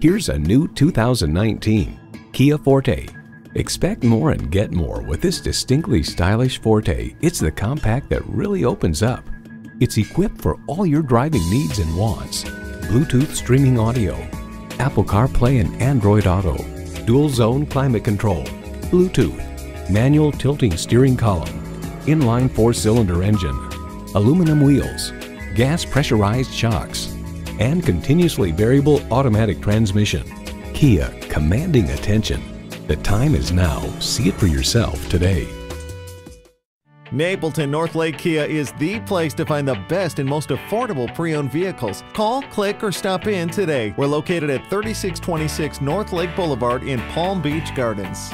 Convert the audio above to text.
Here's a new 2019 Kia Forte. Expect more and get more with this distinctly stylish Forte. It's the compact that really opens up. It's equipped for all your driving needs and wants. Bluetooth streaming audio, Apple CarPlay and Android Auto, dual zone climate control, Bluetooth, manual tilting steering column, inline four cylinder engine, aluminum wheels, gas pressurized shocks, and continuously variable automatic transmission. Kia, commanding attention. The time is now. See it for yourself today. Napleton Northlake Kia is the place to find the best and most affordable pre owned vehicles. Call, click, or stop in today. We're located at 3626 Northlake Boulevard in Palm Beach Gardens.